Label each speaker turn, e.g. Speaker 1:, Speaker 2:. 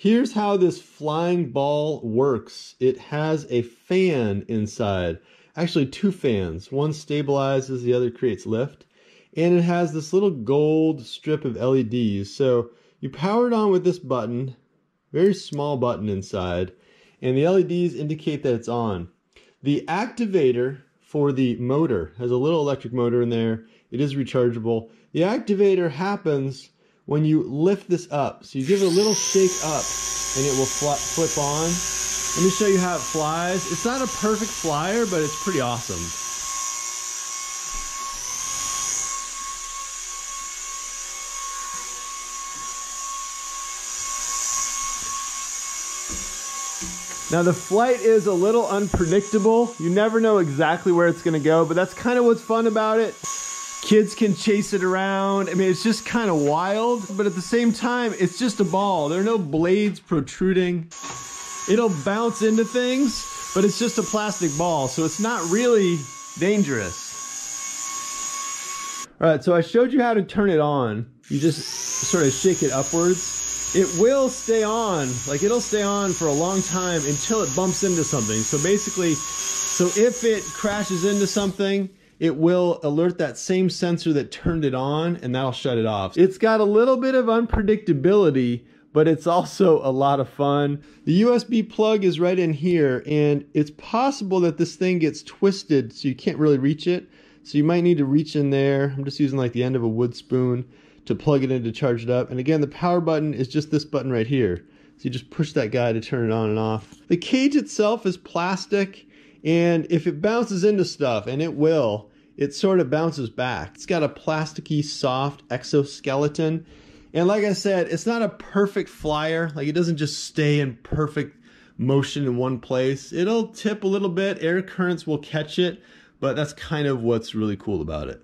Speaker 1: Here's how this flying ball works. It has a fan inside. Actually, two fans. One stabilizes, the other creates lift. And it has this little gold strip of LEDs. So you power it on with this button, very small button inside, and the LEDs indicate that it's on. The activator for the motor has a little electric motor in there. It is rechargeable. The activator happens when you lift this up. So you give it a little shake up and it will flip on. Let me show you how it flies. It's not a perfect flyer, but it's pretty awesome. Now the flight is a little unpredictable. You never know exactly where it's gonna go, but that's kind of what's fun about it. Kids can chase it around. I mean, it's just kind of wild, but at the same time, it's just a ball. There are no blades protruding. It'll bounce into things, but it's just a plastic ball, so it's not really dangerous. All right, so I showed you how to turn it on. You just sort of shake it upwards it will stay on, like it'll stay on for a long time until it bumps into something. So basically, so if it crashes into something, it will alert that same sensor that turned it on and that'll shut it off. It's got a little bit of unpredictability, but it's also a lot of fun. The USB plug is right in here and it's possible that this thing gets twisted so you can't really reach it. So you might need to reach in there. I'm just using like the end of a wood spoon to plug it in to charge it up. And again, the power button is just this button right here. So you just push that guy to turn it on and off. The cage itself is plastic, and if it bounces into stuff, and it will, it sort of bounces back. It's got a plasticky, soft exoskeleton. And like I said, it's not a perfect flyer. Like it doesn't just stay in perfect motion in one place. It'll tip a little bit, air currents will catch it, but that's kind of what's really cool about it.